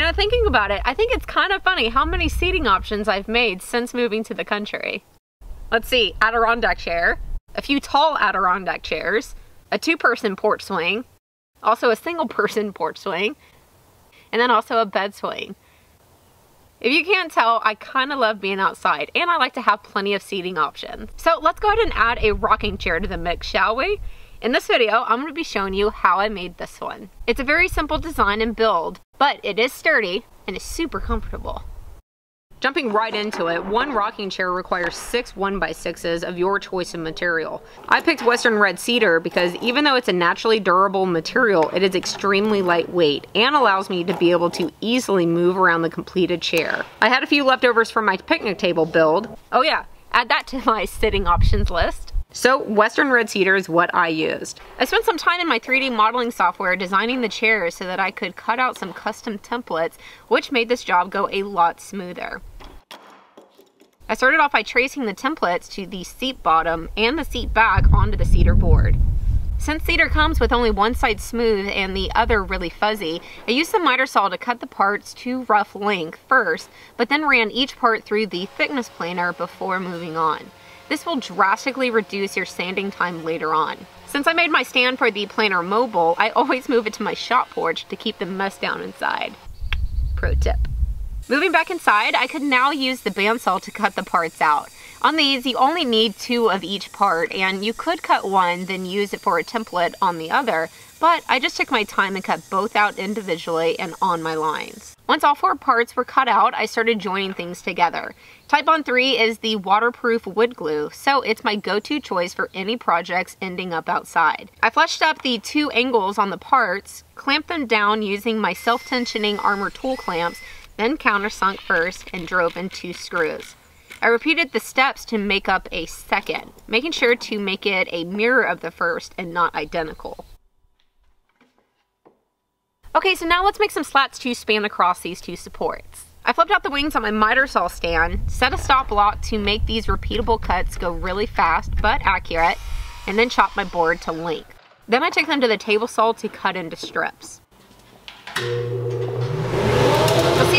Know, thinking about it, I think it's kind of funny how many seating options I've made since moving to the country. Let's see, Adirondack chair, a few tall Adirondack chairs, a two-person porch swing, also a single-person porch swing, and then also a bed swing. If you can't tell, I kind of love being outside and I like to have plenty of seating options. So let's go ahead and add a rocking chair to the mix, shall we? In this video, I'm going to be showing you how I made this one. It's a very simple design and build, but it is sturdy and is super comfortable. Jumping right into it, one rocking chair requires six 1x6s of your choice of material. I picked Western Red Cedar because even though it's a naturally durable material, it is extremely lightweight and allows me to be able to easily move around the completed chair. I had a few leftovers from my picnic table build. Oh yeah, add that to my sitting options list. So Western Red Cedar is what I used. I spent some time in my 3D modeling software designing the chairs so that I could cut out some custom templates, which made this job go a lot smoother. I started off by tracing the templates to the seat bottom and the seat back onto the cedar board. Since cedar comes with only one side smooth and the other really fuzzy, I used the miter saw to cut the parts to rough length first, but then ran each part through the thickness planer before moving on. This will drastically reduce your sanding time later on. Since I made my stand for the planer mobile, I always move it to my shop porch to keep the mess down inside. Pro tip. Moving back inside, I could now use the bandsaw to cut the parts out. On these, you only need two of each part, and you could cut one, then use it for a template on the other, but I just took my time and cut both out individually and on my lines. Once all four parts were cut out, I started joining things together. Titebond 3 is the waterproof wood glue, so it's my go-to choice for any projects ending up outside. I fleshed up the two angles on the parts, clamped them down using my self-tensioning armor tool clamps, then countersunk first and drove in two screws. I repeated the steps to make up a second, making sure to make it a mirror of the first and not identical. Okay, so now let's make some slats to span across these two supports. I flipped out the wings on my miter saw stand, set a stop block to make these repeatable cuts go really fast but accurate, and then chopped my board to length. Then I took them to the table saw to cut into strips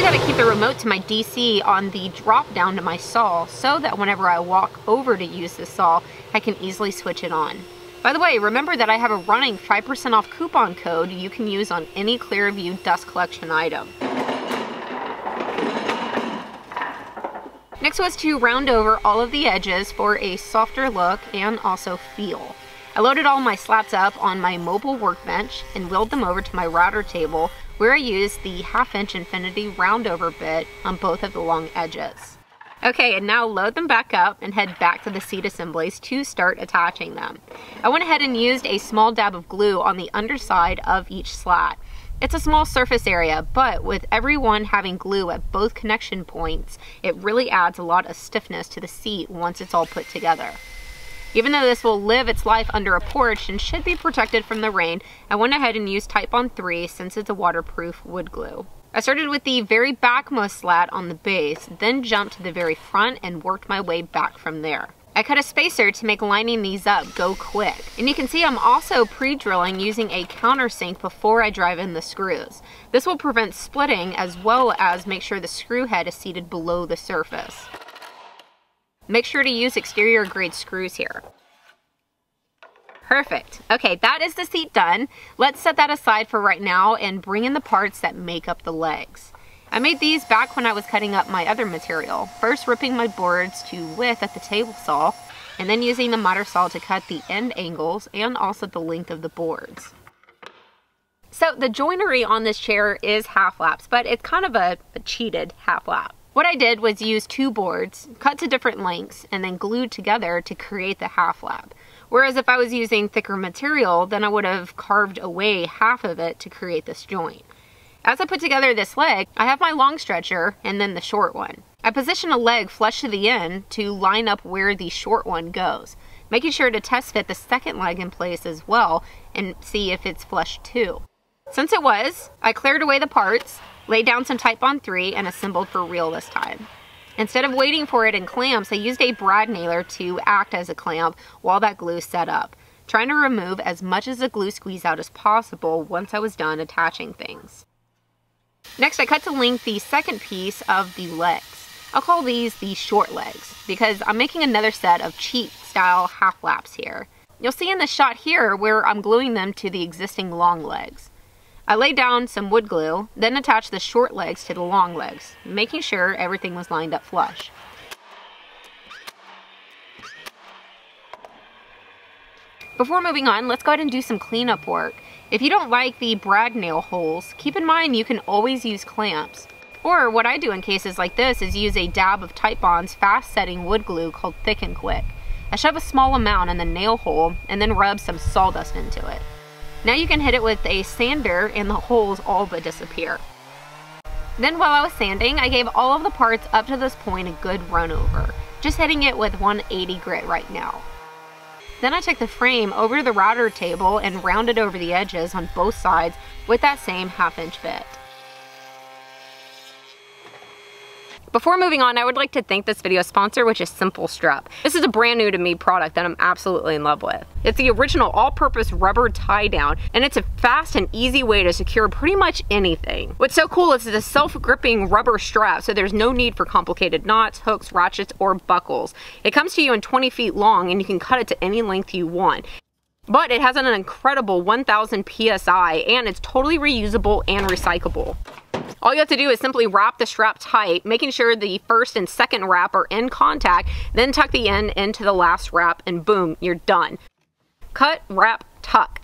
see that keep the remote to my DC on the drop down to my saw so that whenever I walk over to use the saw, I can easily switch it on. By the way, remember that I have a running 5% off coupon code you can use on any ClearVue dust collection item. Next was to round over all of the edges for a softer look and also feel. I loaded all my slats up on my mobile workbench and wheeled them over to my router table where I used the half inch infinity round over bit on both of the long edges. Okay, and now load them back up and head back to the seat assemblies to start attaching them. I went ahead and used a small dab of glue on the underside of each slat. It's a small surface area, but with every one having glue at both connection points, it really adds a lot of stiffness to the seat once it's all put together. Even though this will live its life under a porch and should be protected from the rain, I went ahead and used Titebond 3 since it's a waterproof wood glue. I started with the very backmost slat on the base, then jumped to the very front and worked my way back from there. I cut a spacer to make lining these up go quick. And you can see I'm also pre-drilling using a countersink before I drive in the screws. This will prevent splitting as well as make sure the screw head is seated below the surface. Make sure to use exterior grade screws here. Perfect. Okay, that is the seat done. Let's set that aside for right now and bring in the parts that make up the legs. I made these back when I was cutting up my other material. First ripping my boards to width at the table saw, and then using the miter saw to cut the end angles and also the length of the boards. So the joinery on this chair is half laps, but it's kind of a, a cheated half lap. What I did was use two boards, cut to different lengths, and then glued together to create the half lap. Whereas if I was using thicker material, then I would have carved away half of it to create this joint. As I put together this leg, I have my long stretcher and then the short one. I position a leg flush to the end to line up where the short one goes, making sure to test fit the second leg in place as well and see if it's flush too. Since it was, I cleared away the parts, laid down some Titebond 3 and assembled for real this time. Instead of waiting for it in clamps, I used a brad nailer to act as a clamp while that glue set up, trying to remove as much of the glue squeeze out as possible once I was done attaching things. Next, I cut to length the second piece of the legs. I'll call these the short legs because I'm making another set of cheat style half laps here. You'll see in the shot here where I'm gluing them to the existing long legs. I laid down some wood glue, then attached the short legs to the long legs, making sure everything was lined up flush. Before moving on, let's go ahead and do some cleanup work. If you don't like the brad nail holes, keep in mind you can always use clamps. Or what I do in cases like this is use a dab of Titebond's fast setting wood glue called Thick and Quick. I shove a small amount in the nail hole and then rub some sawdust into it. Now you can hit it with a sander and the holes all but disappear. Then while I was sanding, I gave all of the parts up to this point a good run over, just hitting it with 180 grit right now. Then I took the frame over to the router table and rounded over the edges on both sides with that same half inch bit. Before moving on, I would like to thank this video sponsor, which is Simple Strap. This is a brand new to me product that I'm absolutely in love with. It's the original all-purpose rubber tie down, and it's a fast and easy way to secure pretty much anything. What's so cool is it's a self-gripping rubber strap, so there's no need for complicated knots, hooks, ratchets, or buckles. It comes to you in 20 feet long, and you can cut it to any length you want. But it has an incredible 1000 PSI, and it's totally reusable and recyclable. All you have to do is simply wrap the strap tight, making sure the first and second wrap are in contact, then tuck the end into the last wrap and boom, you're done. Cut, wrap, tuck.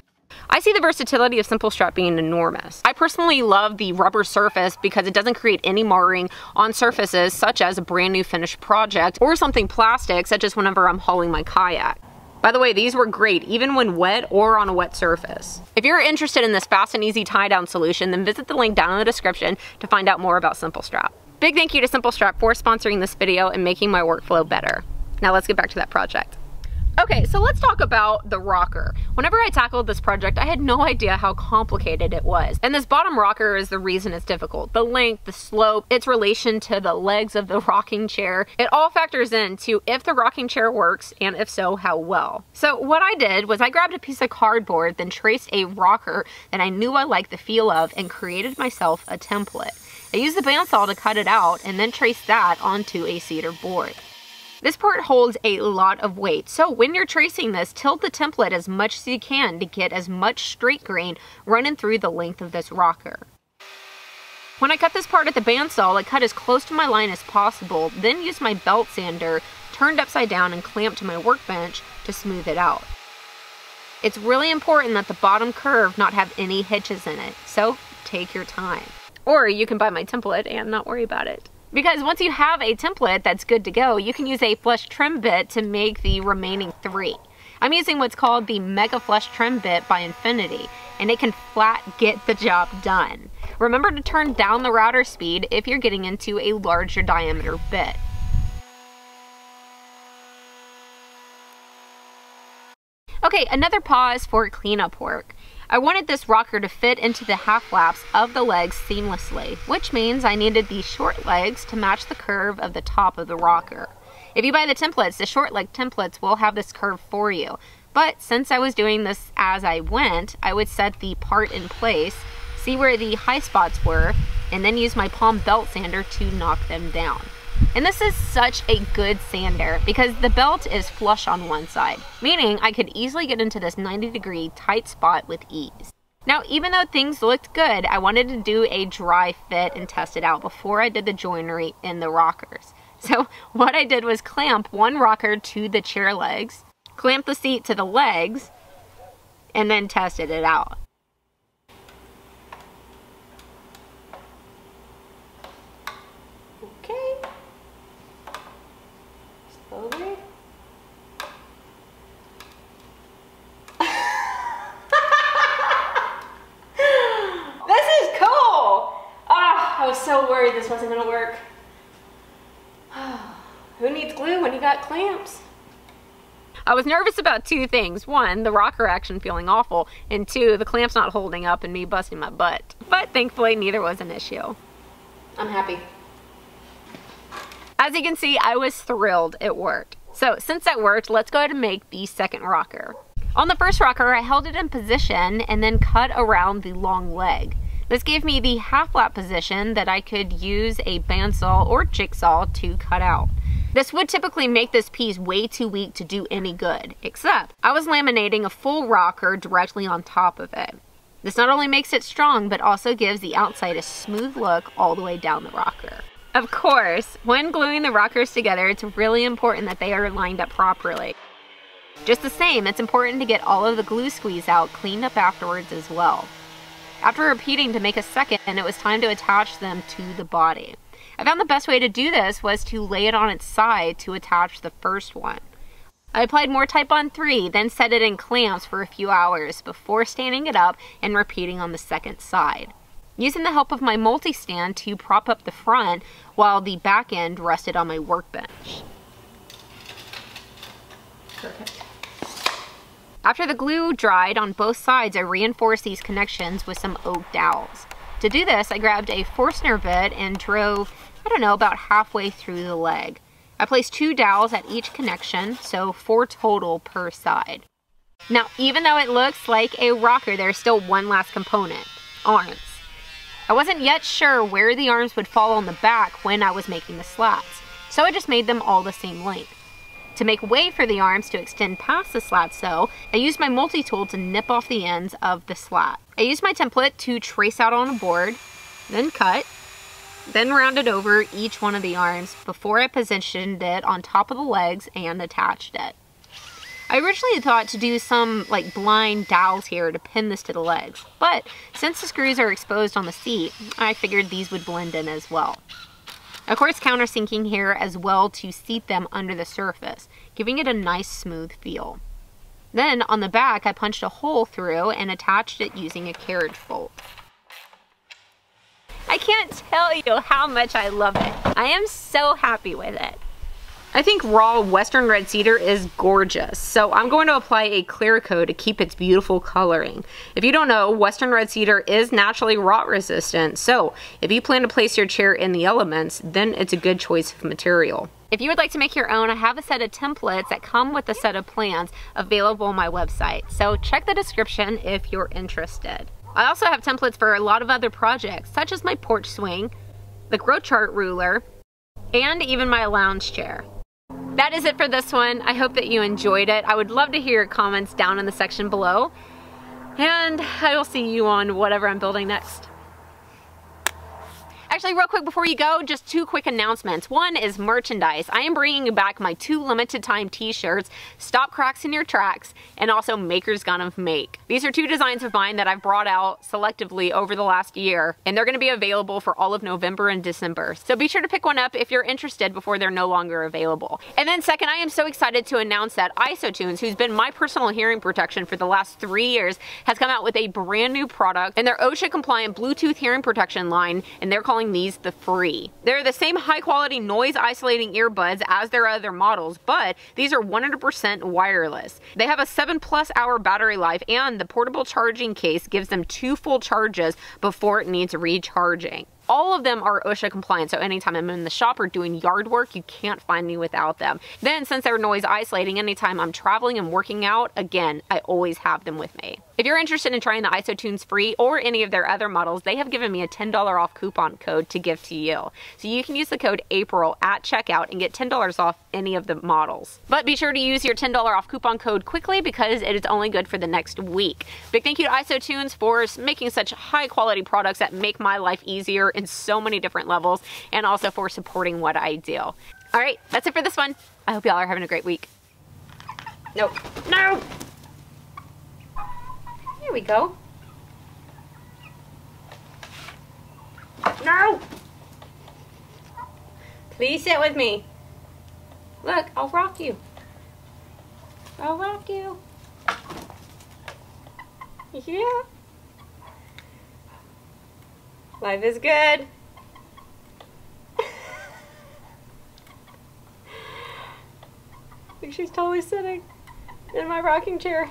I see the versatility of Simple Strap being enormous. I personally love the rubber surface because it doesn't create any marring on surfaces such as a brand new finished project or something plastic such as whenever I'm hauling my kayak. By the way, these were great even when wet or on a wet surface. If you're interested in this fast and easy tie down solution, then visit the link down in the description to find out more about Simple Strap. Big thank you to Simple Strap for sponsoring this video and making my workflow better. Now let's get back to that project. Okay, so let's talk about the rocker. Whenever I tackled this project, I had no idea how complicated it was. And this bottom rocker is the reason it's difficult. The length, the slope, its relation to the legs of the rocking chair, it all factors into if the rocking chair works, and if so, how well. So what I did was I grabbed a piece of cardboard, then traced a rocker that I knew I liked the feel of, and created myself a template. I used the bandsaw to cut it out, and then traced that onto a cedar board. This part holds a lot of weight, so when you're tracing this, tilt the template as much as you can to get as much straight grain running through the length of this rocker. When I cut this part at the bandsaw, I cut as close to my line as possible, then used my belt sander, turned upside down and clamped to my workbench to smooth it out. It's really important that the bottom curve not have any hitches in it, so take your time. Or you can buy my template and not worry about it. Because once you have a template that's good to go, you can use a flush trim bit to make the remaining three. I'm using what's called the Mega Flush Trim Bit by Infinity, and it can flat get the job done. Remember to turn down the router speed if you're getting into a larger diameter bit. Okay, another pause for cleanup work. I wanted this rocker to fit into the half laps of the legs seamlessly, which means I needed these short legs to match the curve of the top of the rocker. If you buy the templates, the short leg templates will have this curve for you. But since I was doing this as I went, I would set the part in place, see where the high spots were, and then use my palm belt sander to knock them down. And this is such a good sander because the belt is flush on one side, meaning I could easily get into this 90 degree tight spot with ease. Now, even though things looked good, I wanted to do a dry fit and test it out before I did the joinery in the rockers. So what I did was clamp one rocker to the chair legs, clamp the seat to the legs, and then tested it out. so worried this wasn't gonna work. Who needs glue when you got clamps? I was nervous about two things. One, the rocker action feeling awful, and two, the clamps not holding up and me busting my butt. But thankfully, neither was an issue. I'm happy. As you can see, I was thrilled it worked. So since that worked, let's go ahead and make the second rocker. On the first rocker, I held it in position and then cut around the long leg. This gave me the half lap position that I could use a bandsaw or jigsaw to cut out. This would typically make this piece way too weak to do any good, except I was laminating a full rocker directly on top of it. This not only makes it strong, but also gives the outside a smooth look all the way down the rocker. Of course, when gluing the rockers together, it's really important that they are lined up properly. Just the same, it's important to get all of the glue squeeze out cleaned up afterwards as well. After repeating to make a second, it was time to attach them to the body. I found the best way to do this was to lay it on its side to attach the first one. I applied more Titebond 3, then set it in clamps for a few hours before standing it up and repeating on the second side. Using the help of my multi-stand to prop up the front while the back end rested on my workbench. Perfect. After the glue dried on both sides, I reinforced these connections with some oak dowels. To do this, I grabbed a Forstner bit and drove, I don't know, about halfway through the leg. I placed two dowels at each connection, so four total per side. Now, even though it looks like a rocker, there's still one last component, arms. I wasn't yet sure where the arms would fall on the back when I was making the slats, so I just made them all the same length. To make way for the arms to extend past the slat sew, I used my multi-tool to nip off the ends of the slat. I used my template to trace out on a board, then cut, then rounded over each one of the arms before I positioned it on top of the legs and attached it. I originally thought to do some like blind dowels here to pin this to the legs, but since the screws are exposed on the seat, I figured these would blend in as well. Of course, countersinking here as well to seat them under the surface, giving it a nice smooth feel. Then on the back, I punched a hole through and attached it using a carriage bolt. I can't tell you how much I love it. I am so happy with it. I think raw western red cedar is gorgeous, so I'm going to apply a clear coat to keep its beautiful coloring. If you don't know, western red cedar is naturally rot resistant, so if you plan to place your chair in the elements, then it's a good choice of material. If you would like to make your own, I have a set of templates that come with a set of plans available on my website, so check the description if you're interested. I also have templates for a lot of other projects, such as my porch swing, the grow chart ruler, and even my lounge chair. That is it for this one. I hope that you enjoyed it. I would love to hear your comments down in the section below. And I will see you on whatever I'm building next. Actually, real quick before you go, just two quick announcements. One is merchandise. I am bringing back my two limited time t-shirts, Stop Cracks in Your Tracks, and also Maker's Gonna Make. These are two designs of mine that I've brought out selectively over the last year, and they're gonna be available for all of November and December. So be sure to pick one up if you're interested before they're no longer available. And then second, I am so excited to announce that Isotunes, who's been my personal hearing protection for the last three years, has come out with a brand new product in their OSHA compliant Bluetooth hearing protection line, and they're calling calling these the Free. They're the same high quality noise isolating earbuds as their other models, but these are 100% wireless. They have a 7 plus hour battery life and the portable charging case gives them two full charges before it needs recharging all of them are OSHA compliant, so anytime I'm in the shop or doing yard work, you can't find me without them. Then since they're noise isolating, anytime I'm traveling and working out, again, I always have them with me. If you're interested in trying the Isotunes free or any of their other models, they have given me a $10 off coupon code to give to you. So you can use the code APRIL at checkout and get $10 off any of the models. But be sure to use your $10 off coupon code quickly because it is only good for the next week. Big thank you to Isotunes for making such high quality products that make my life easier in so many different levels and also for supporting what I do. All right, that's it for this one. I hope y'all are having a great week. Nope. No! We go. No! Please sit with me. Look, I'll rock you. I'll rock you. Yeah. Life is good. Think she's totally sitting in my rocking chair.